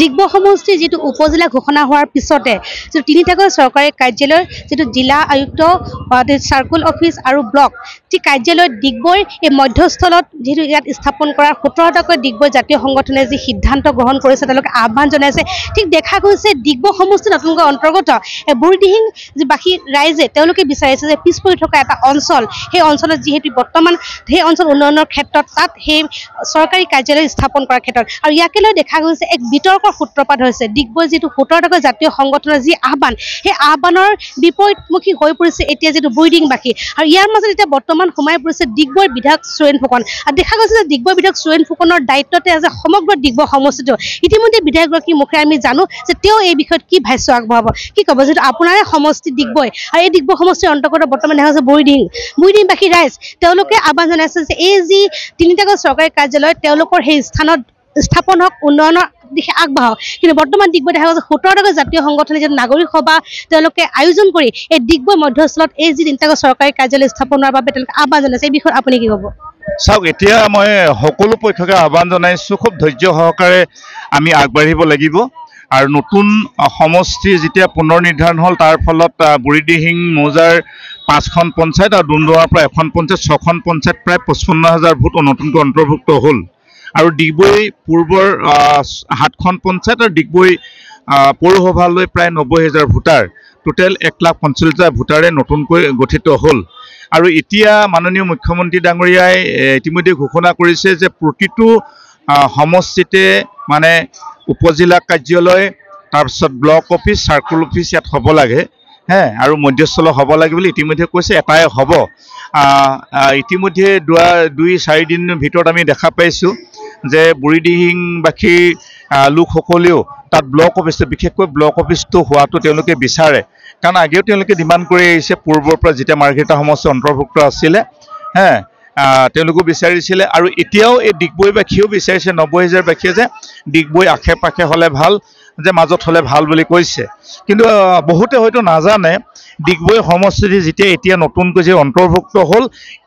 ডিগবৈ সমষ্টিৰ যিটো উপজিলা ঘোষণা হোৱাৰ পিছতে যিটো তিনিটাকৈ চৰকাৰী কাৰ্যালয়ৰ যিটো জিলা আয়ুক্ত চাৰ্কুল অফিচ আৰু ব্লক যি কাৰ্যালয় ডিগবৈৰ এই মধ্যস্থলত যিহেতু ইয়াত স্থাপন কৰাৰ সোতৰটাকৈ ডিগবৈ জাতীয় সংগঠনে যি সিদ্ধান্ত গ্ৰহণ কৰিছে তেওঁলোকে আহ্বান জনাইছে। ঠিক দেখা গৈছে ডিগবৈ সমষ্টি নতুনকৈ অন্তৰ্গত। যি বাসী ৰাইজে তেওঁলোকে বিচাৰিছে যে পিছ পৰি থকা এটা অঞ্চল সেই অঞ্চলত যিহেতু বৰ্তমান সেই অঞ্চল উন্নয়নৰ ক্ষেত্ৰত তাত সেই চৰকাৰী কাৰ্যালয় স্থাপন কৰাৰ ক্ষেত্ৰত। আৰু ইয়াকে লৈ দেখা গৈছে এক বিতৰ্কৰ সূত্ৰপাত হৈছে। ডিগবৈ যিটো সোতৰটাকৈ জাতীয় সংগঠনৰ যি আহ্বান সেই আহ্বানৰ বিপৰীতমুখী হৈ পৰিছে এতিয়া যিটো বুঢ়ীদিংবাসী আৰু ইয়াৰ মাজত এতিয়া বৰ্তমান সোমাই পৰিছে ডিগবৈৰ বিধায়ক সুৰেণ ফুকন। আৰু দেখা গৈছে যে ডিগবৈ বিধায়ক সুৰেণ ফুকনৰ দায়িত্বতে আছে সমগ্ৰ ডিগবৈ সমষ্টিটো। ইতিমধ্যে বিধায়কগৰাকীৰ মুখে আমি জানো যে তেওঁ এই বিষয়ত কি ভাষ্য আগবঢ়াব। কি ক'ব? যিটো আপোনাৰে সমষ্টি ডিগবৈ আৰু এই ডিগবৈ সমষ্টিৰ অন্তৰ্গত বৰ্তমান দেখা গৈছে বুঢ়ীদিং বুঢ়ীদিংবাসী ৰাইজ তেওঁলোকে আহ্বান জনাইছে যে এই যি তিনিটাকৈ চৰকাৰী কাৰ্যালয় তেওঁলোকৰ সেই স্থানত স্থাপন হওক উন্নয়নৰ দিশে আগবাঢ়ক। কিন্তু বৰ্তমান ডিগবৈ দেখা গৈছে সোতৰটাকৈ জাতীয় সংগঠনে যিটো নাগৰিক সভা তেওঁলোকে আয়োজন কৰি এই ডিগবৈ মধ্যস্থলত এই যি তিনিটাকৈ চৰকাৰী কাৰ্যালয় স্থাপনৰ বাবে তেওঁলোকে আহ্বান জনাইছে এই বিষয়ত আপুনি কি ক'ব? চাওক এতিয়া মই সকলো পক্ষকে আহ্বান জনাইছোঁ খুব ধৈৰ্য সহকাৰে আমি আগবাঢ়িব লাগিব। আৰু নতুন সমষ্টি যেতিয়া পুনৰ নিৰ্ধাৰণ হ'ল তাৰ ফলত বুঢ়ীদিহিং মৌজাৰ পাঁচখন পঞ্চায়ত আৰু ডুমডুমাৰ পৰা এখন পঞ্চায়ত ছখন পঞ্চায়ত প্ৰায় পঁচপন্ন হাজাৰ ভোট নতুনকৈ অন্তৰ্ভুক্ত হ'ল। আৰু ডিগবৈ পূৰ্বৰ সাতখন পঞ্চায়ত আৰু ডিগবৈ পৌৰসভালৈ প্ৰায় নব্বৈ হাজাৰ ভোটাৰ। টোটেল এক লাখ পঞ্চল্লিছ হাজাৰ ভোটাৰে নতুনকৈ গঠিত হ'ল। আৰু এতিয়া মাননীয় মুখ্যমন্ত্ৰী ডাঙৰীয়াই ইতিমধ্যে ঘোষণা কৰিছে যে প্ৰতিটো সমষ্টিতে মানে উপজিলা কাৰ্যালয় তাৰপিছত ব্লক অফিচ চাৰ্কুল অফিচ ইয়াত হ'ব লাগে হে আৰু মধ্যস্থল হ'ব লাগে বুলি ইতিমধ্যে কৈছে এটাই হ'ব। ইতিমধ্যে দুৱা দুই চাৰিদিনৰ ভিতৰত আমি দেখা পাইছোঁ। যে বুঢ়ীদিহিংবাসী লোকসকলেও তাত ব্লক অফিচটো বিশেষকৈ ব্লক অফিচটো হোৱাটো তেওঁলোকে বিচাৰে। কাৰণ আগেও তেওঁলোকে ডিমাণ্ড কৰি আহিছে পূৰ্বৰ পৰা যেতিয়া মাৰ্ঘেৰিটা সমষ্টি অন্তৰ্ভুক্ত আছিলে হে তেওঁলোকো বিচাৰিছিলে। আৰু এতিয়াও এই ডিগবৈবাসীয়েও বিচাৰিছে নব্বৈ হাজাৰবাসীয়ে যে ডিগবৈ আশে পাশে হ'লে ভাল যে মাজত হ'লে ভাল বুলি কৈছে। কিন্তু বহুতে হয়তো নাজানে ডিগবৈ সমষ্টিটি যেতিয়া এতিয়া নতুনকৈ যে অন্তৰ্ভুক্ত হ'ল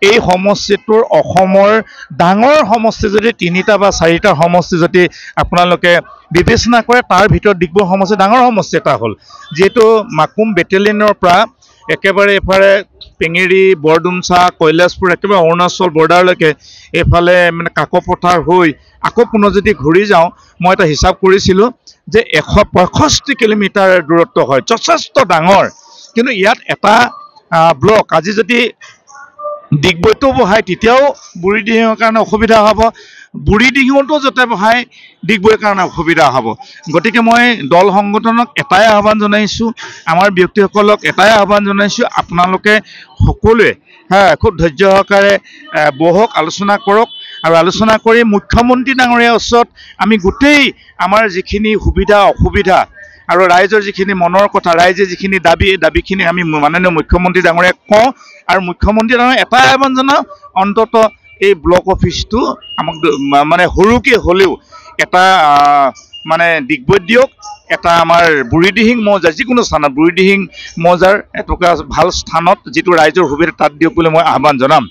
এই সমষ্টিটোৰ অসমৰ ডাঙৰ সমষ্টি যদি তিনিটা বা চাৰিটা সমষ্টি যদি আপোনালোকে বিবেচনা কৰে তাৰ ভিতৰত ডিগবৈ সমষ্টি ডাঙৰ সমষ্টি এটা হ'ল। যিহেতু মাকুম বেটেলিয়নৰ পৰা একেবাৰে এইফালে পেঙেৰি বৰডুমচা কৈলাশপুৰ একেবাৰে অৰুণাচল বৰ্ডাৰলৈকে এইফালে মানে কাকপথাৰ হৈ আকৌ পুনৰ যদি ঘূৰি যাওঁ মই এটা হিচাপ কৰিছিলোঁ যে এশ পঁয়ষষ্ঠি কিলোমিটাৰ দূৰত্ব হয় যথেষ্ট ডাঙৰ। কিন্তু ইয়াত এটা ব্লক আজি যদি ডিগবৈটো বহায় তেতিয়াও বুঢ়ীদিহিঙৰ কাৰণে অসুবিধা হ'ব। বুঢ়ীদিহিঙতো যাতে বহায় ডিগবৈৰ কাৰণে অসুবিধা হ'ব। গতিকে মই দল সংগঠনক এটাই আহ্বান জনাইছোঁ আমাৰ ব্যক্তিসকলক এটাই আহ্বান জনাইছোঁ আপোনালোকে সকলোৱে খুব ধৈৰ্য সহকাৰে বহক আলোচনা কৰক আৰু আলোচনা কৰি মুখ্যমন্ত্ৰী ডাঙৰীয়াৰ ওচৰত আমি গোটেই আমাৰ যিখিনি সুবিধা অসুবিধা আৰু ৰাইজৰ যিখিনি মনৰ কথা ৰাইজে যিখিনি দাবী এই দাবীখিনি আমি মাননীয় মুখ্যমন্ত্ৰী ডাঙৰীয়াক কওঁ আৰু মুখ্যমন্ত্ৰী ডাঙৰীয়াক এটাই আহ্বান জনাওঁ অন্তত এই ব্লক অফিচটো আমাক মানে সৰুকৈ হ'লেও এটা মানে ডিগবৈত দিয়ক এটা আমাৰ বুঢ়ীদিহিং মৌজাৰ যিকোনো স্থানত বুঢ়ীদিহিং মৌজাৰ এটুকুৰা ভাল স্থানত যিটো ৰাইজৰ সুবিধা তাত দিয়ক বুলি মই আহ্বান জনাম।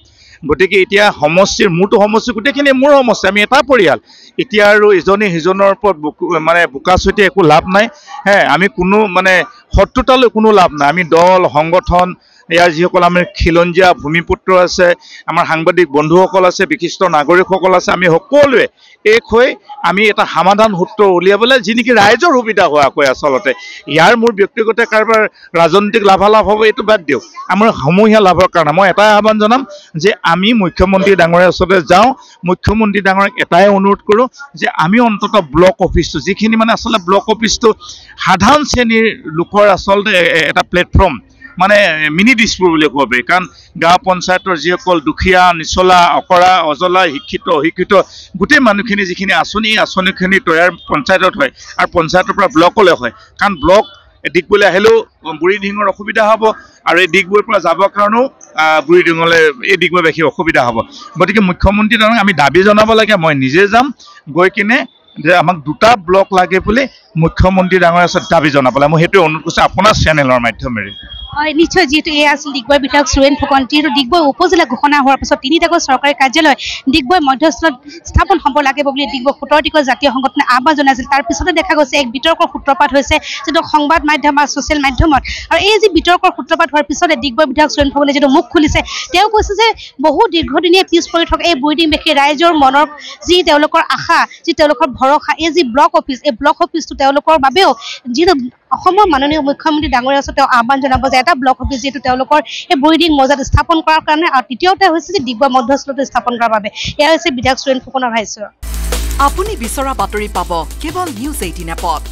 গতিকে এতিয়া সমষ্টিৰ মোৰতো সমষ্টি গোটেইখিনি মোৰ সমষ্টি আমি এটা পৰিয়াল। এতিয়া আৰু ইজনে সিজনৰ ওপৰত মানে বোকা ছটি একো লাভ নাই। হে আমি কোনো মানে শত্ৰুতালৈ কোনো লাভ নাই। আমি দল সংগঠন ইয়াৰ যিসকল আমাৰ খিলঞ্জীয়া ভূমিপুত্ৰ আছে আমাৰ সাংবাদিক বন্ধুসকল আছে বিশিষ্ট নাগৰিকসকল আছে আমি সকলোৱে এক হৈ আমি এটা সমাধান সূত্ৰ উলিয়াবলৈ যি নেকি ৰাইজৰ সুবিধা হোৱাকৈ আচলতে ইয়াৰ মোৰ ব্যক্তিগত কাৰোবাৰ ৰাজনৈতিক লাভালাভ হ'ব এইটো বাদ দিয়ক। আমাৰ সমূহীয়া লাভৰ কাৰণে মই এটাই আহ্বান জনাম যে আমি মুখ্যমন্ত্ৰী ডাঙৰীয়াৰ ওচৰতে যাওঁ মুখ্যমন্ত্ৰী ডাঙৰীয়াক এটাই অনুৰোধ কৰোঁ যে আমি অন্তত ব্লক অফিচটো যিখিনি মানে আচলতে ব্লক অফিচটো সাধাৰণ শ্ৰেণীৰ লোকৰ আচলতে এটা প্লেটফৰ্ম মানে মিনি দিছপুৰ বুলি ক'ব পাৰি। কাৰণ গাঁও পঞ্চায়তৰ যিসকল দুখীয়া নিচলা অকৰা অজলা শিক্ষিত অশিক্ষিত গোটেই মানুহখিনি যিখিনি আঁচনি এই আঁচনিখিনি তৈয়াৰ পঞ্চায়তত হয় আৰু পঞ্চায়তৰ পৰা ব্লকলৈ হয়। কাৰণ ব্লক ডিগবৈলৈ আহিলেও বুঢ়ীদিহিঙৰ অসুবিধা হ'ব আৰু এই ডিগবৈৰ পৰা যাবৰ কাৰণেও বুঢ়ীদিঙলৈ এই ডিগবৈবাসীৰ অসুবিধা হ'ব। গতিকে মুখ্যমন্ত্ৰী ডাঙৰীয়াক আমি দাবী জনাব লাগে মই নিজে যাম গৈ কিনে যে আমাক দুটা ব্লক লাগে বুলি মুখ্যমন্ত্ৰী ওচৰত দাবী জনাব লাগে। মই সেইটোৱে অনুৰোধ কৰিছোঁ আপোনাৰ চেনেলৰ মাধ্যমেৰে। নিশ্চয় যিহেতু এয়া আছিল ডিগবৈ বিধায়ক সুৰেণ ফুকন। যিহেতু ডিগবৈ উপজিলা ঘোষণা হোৱাৰ পিছত তিনিটাকৈ চৰকাৰী কাৰ্যালয় ডিগবৈ মধ্যস্থলত স্থাপন হ'ব লাগিব বুলি ডিগবৈ সোতৰটিকৈ জাতীয় সংগঠনে আহ্বান জনাইছিল। তাৰ পিছতে দেখা গৈছে এক বিতৰ্কৰ সূত্ৰপাত হৈছে যিটো সংবাদ মাধ্যম বা ছ'চিয়েল মাধ্যমত। আৰু এই যি বিতৰ্কৰ সূত্ৰপাত হোৱাৰ পিছতে ডিগবৈ বিধায়ক সুৰেণ ফুকনে যিটো মুখ খুলিছে তেওঁ কৈছে যে বহু দীৰ্ঘদিনীয়া পিছ পৰি থকা এই বুৰিডিংবাসী ৰাইজৰ মনৰ যি তেওঁলোকৰ আশা যি তেওঁলোকৰ ভৰসা এই যি ব্লক অফিচ এই ব্লক অফিচটো তেওঁলোকৰ বাবেও যিহেতু অসমৰ মাননীয় মুখ্যমন্ত্ৰী ডাঙৰীয়া ওচৰত তেওঁ আহ্বান জনাব যে এটা ব্লক অফিচ যিহেতু তেওঁলোকৰ এই বুৰিডিং মৌজাত স্থাপন কৰাৰ কাৰণে আৰু তৃতীয়তে হৈছে যে ডিগবৈ মধ্যস্থলতে স্থাপন কৰাৰ বাবে। এয়া হৈছে বিধায়ক সুৰেণ ফুকনৰ ভাষ্য। আপুনি বিচৰা বাতৰি পাব কেৱল নিউজ এইটিন এপত।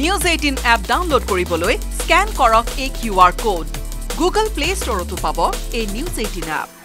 নিউজ এইটিন এপ ডাউনলোড কৰিবলৈ স্কেন কৰক এই Q R code Google play ষ্টৰতো পাব এই নিউজ এইটিন এপ